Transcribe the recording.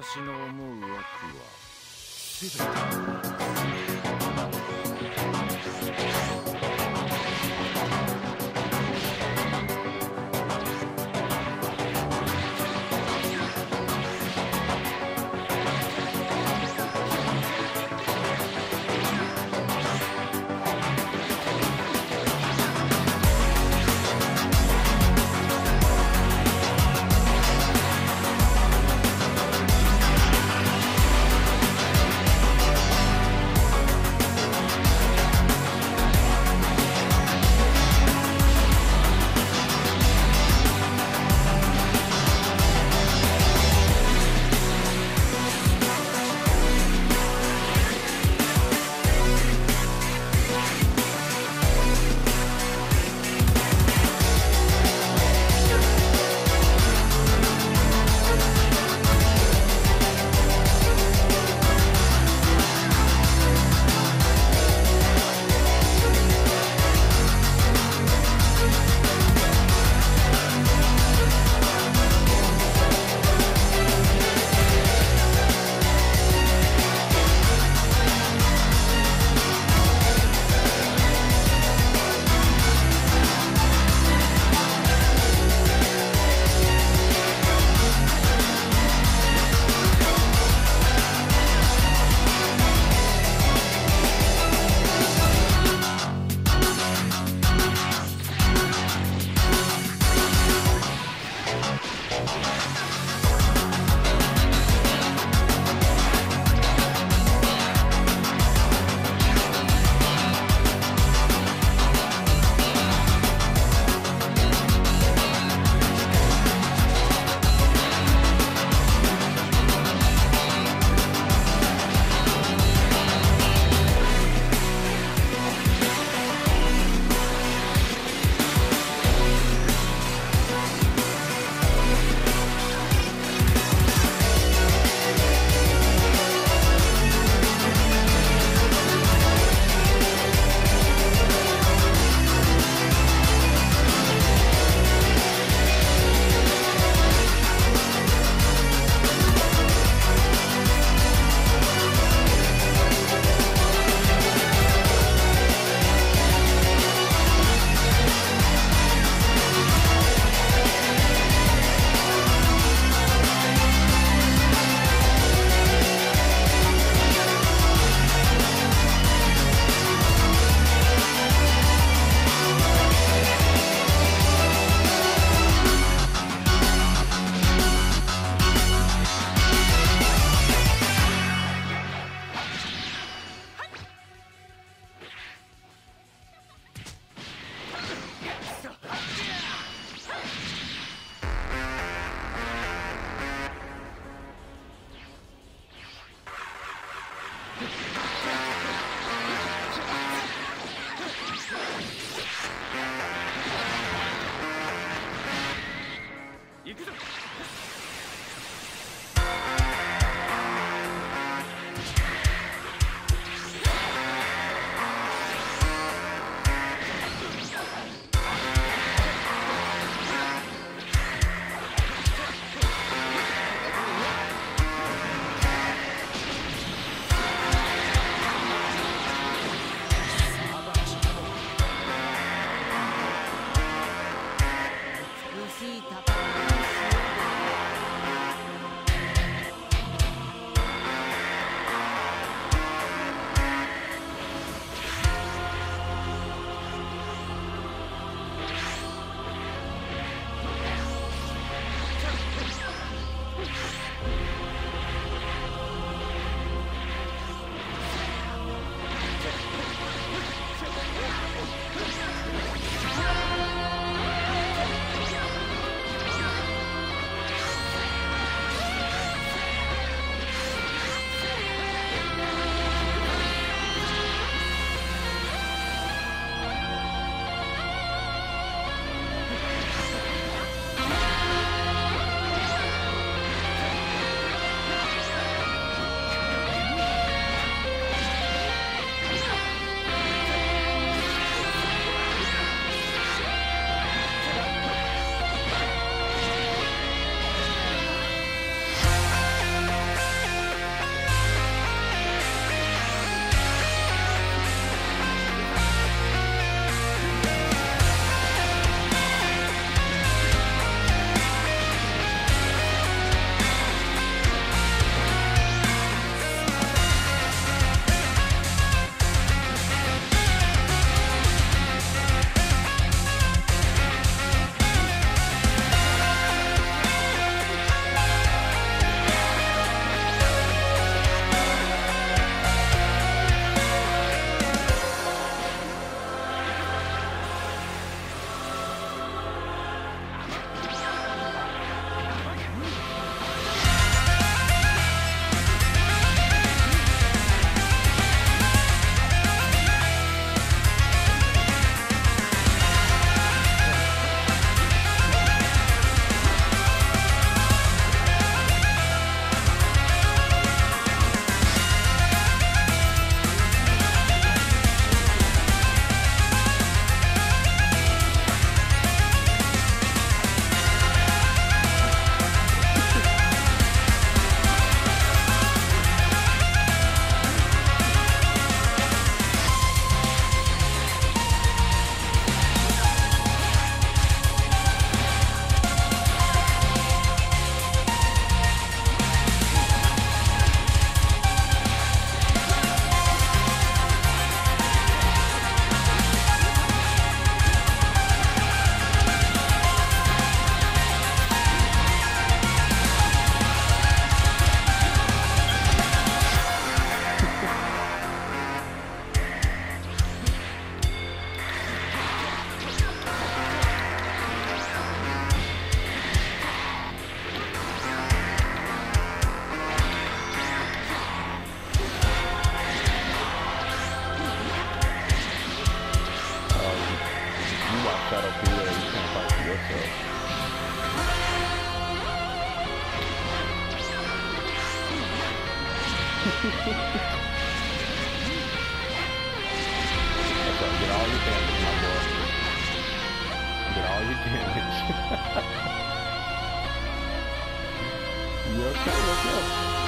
私の思う枠は。全て Get all your damage, my boy. Get all your damage. yep, yep, yep.